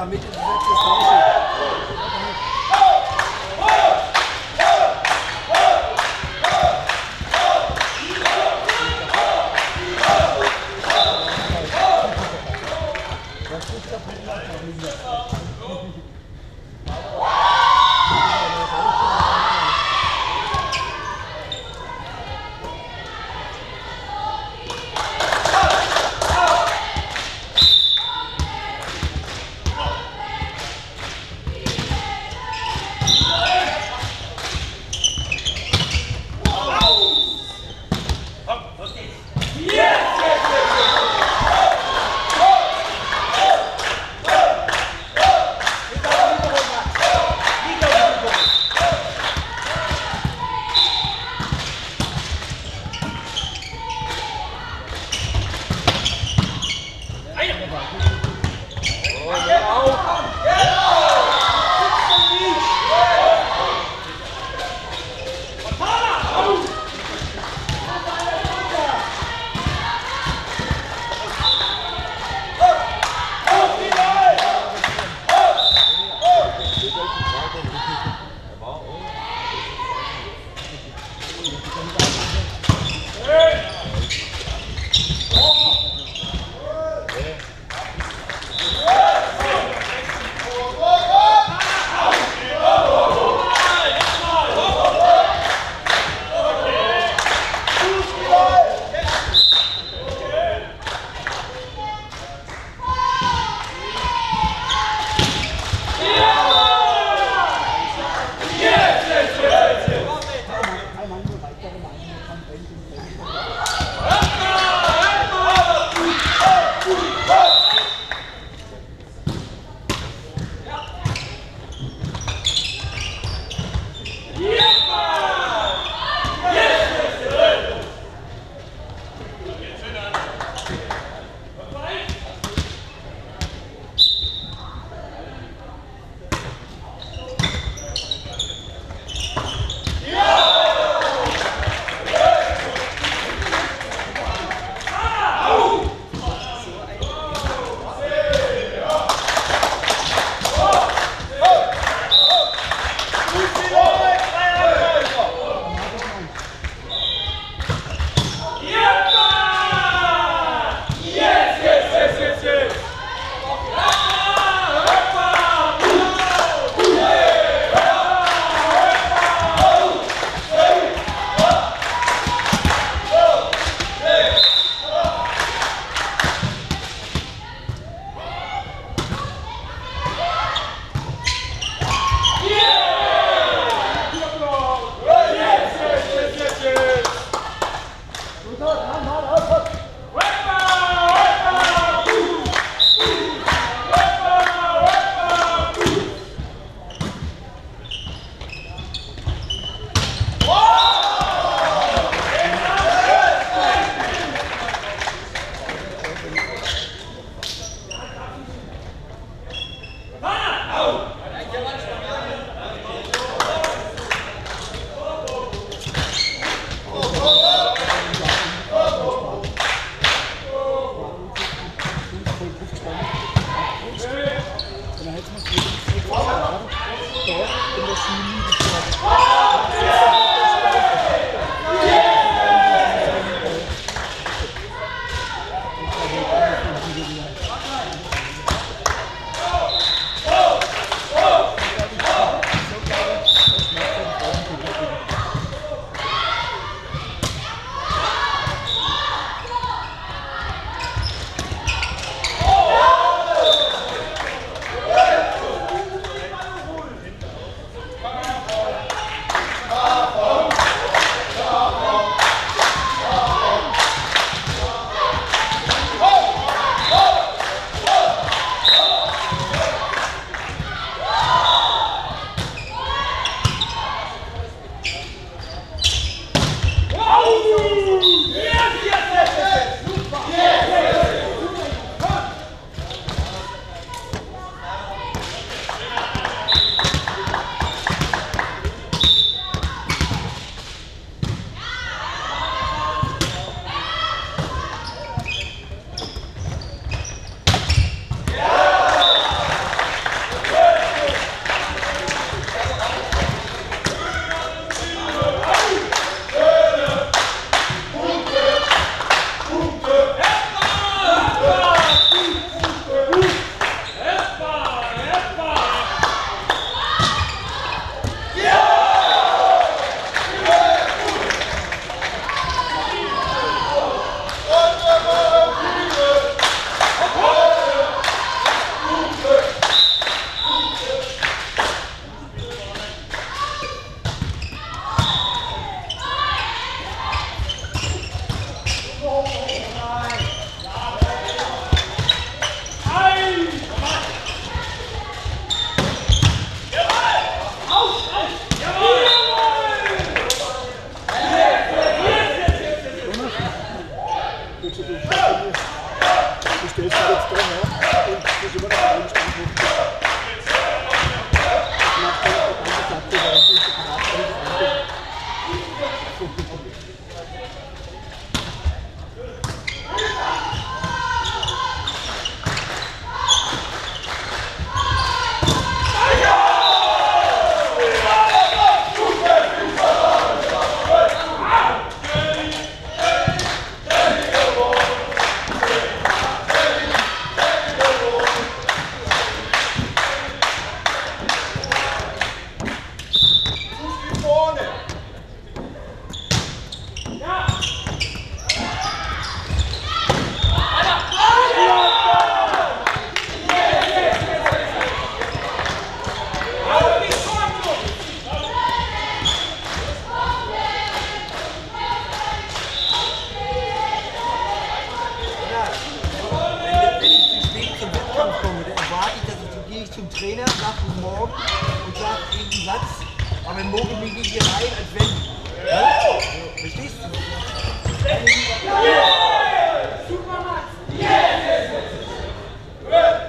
ferramenta de execução gehe ich zum Trainer, sage Guten Morgen und sage irgendeinen Satz, aber morgen bin ich hier rein, als wenn. Ja? Verstehst du? Gut,